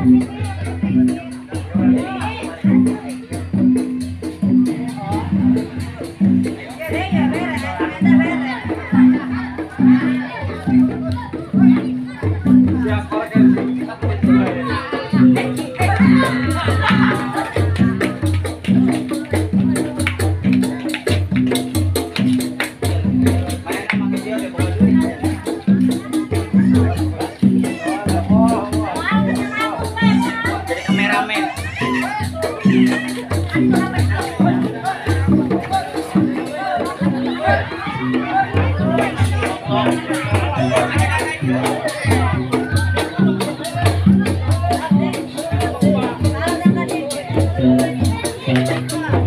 and.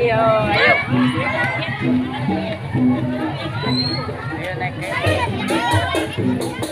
ayo ayo. Ayo naik.